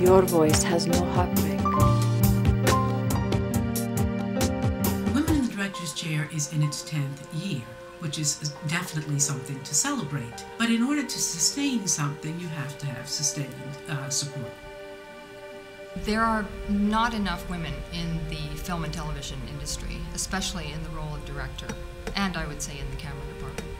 Your voice has no heartbreak. Women in the Director's Chair is in its 10th year, which is definitely something to celebrate. But in order to sustain something, you have to have sustained uh, support. There are not enough women in the film and television industry, especially in the role of director, and I would say in the camera department.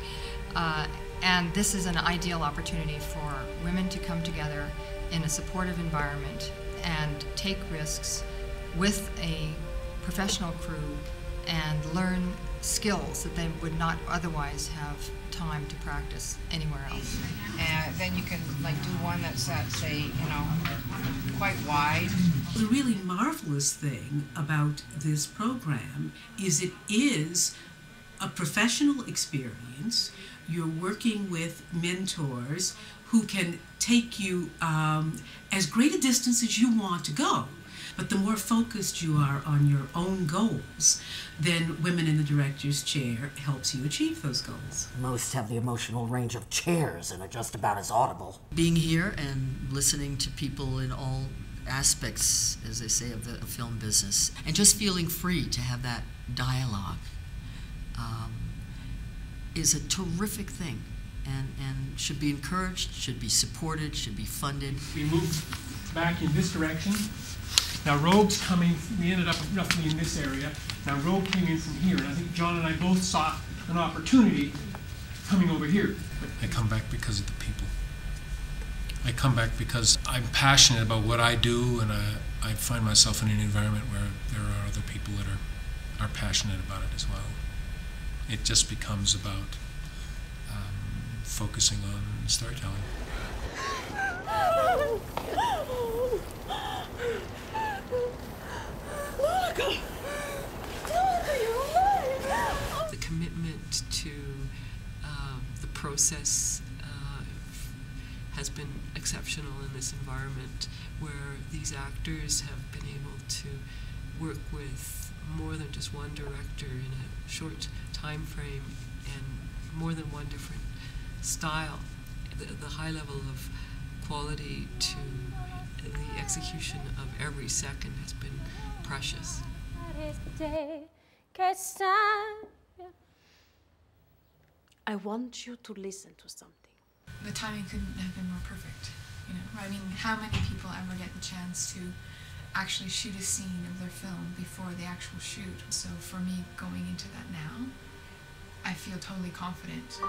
Uh, and this is an ideal opportunity for women to come together in a supportive environment and take risks with a professional crew and learn skills that they would not otherwise have time to practice anywhere else. And then you can like do one that's at say, you know, quite wide. The really marvelous thing about this program is it is a professional experience. You're working with mentors who can take you um, as great a distance as you want to go. But the more focused you are on your own goals, then Women in the Director's Chair helps you achieve those goals. Most have the emotional range of chairs and are just about as audible. Being here and listening to people in all aspects, as they say, of the film business, and just feeling free to have that dialogue um, is a terrific thing and, and should be encouraged, should be supported, should be funded. We moved back in this direction. Now Rogue's coming, we ended up roughly in this area. Now Rogue came in from here, and I think John and I both saw an opportunity coming over here. I come back because of the people. I come back because I'm passionate about what I do, and I, I find myself in an environment where there are other people that are, are passionate about it as well. It just becomes about um, focusing on storytelling. The commitment to uh, the process uh, has been exceptional in this environment where these actors have been able to work with more than just one director in a short time frame and more than one different style. The, the high level of quality to the execution of every second has been precious. I want you to listen to something. The timing couldn't have been more perfect. You know, I mean, how many people ever get the chance to actually shoot a scene of their film before the actual shoot? So for me, going into that now, I feel totally confident.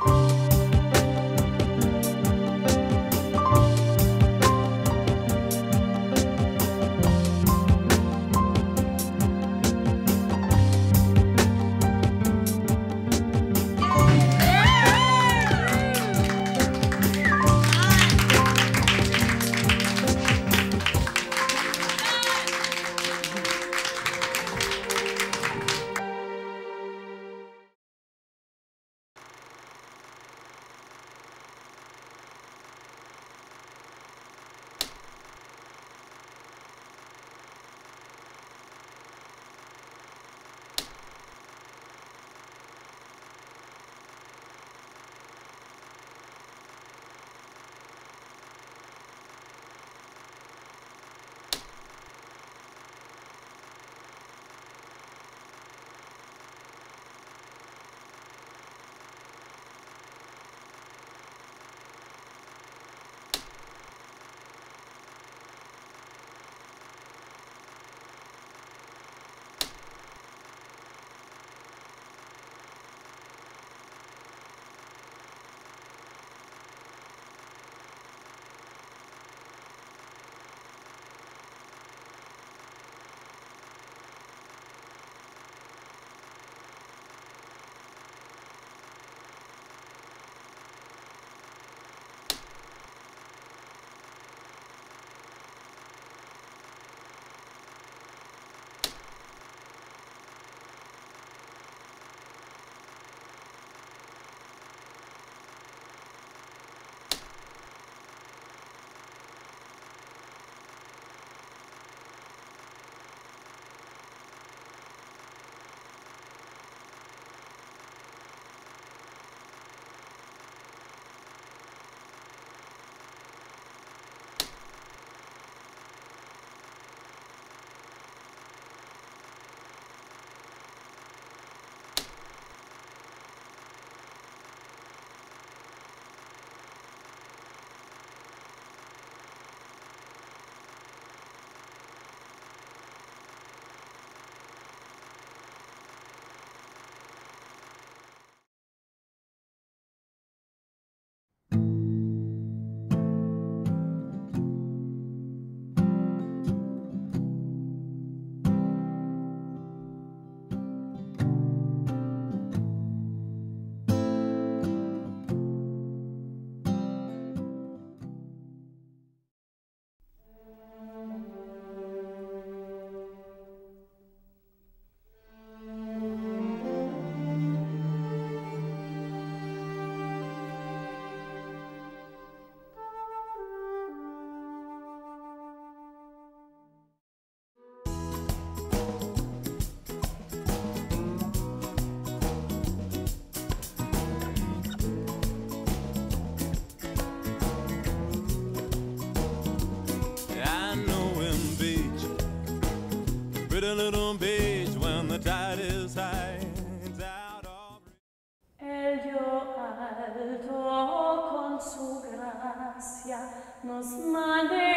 tuo con su gracia nos mande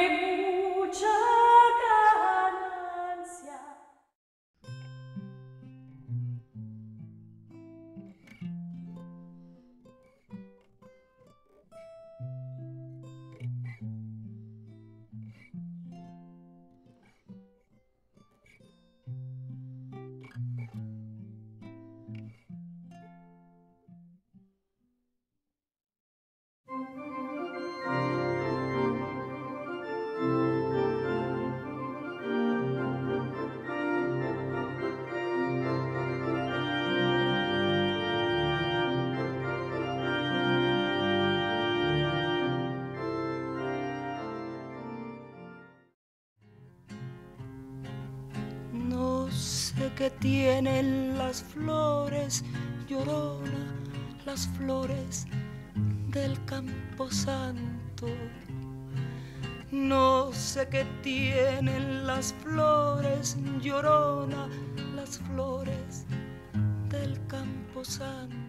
qué tienen las flores, llorona, las flores del campo santo. No sé qué tienen las flores, llorona, las flores del campo santo.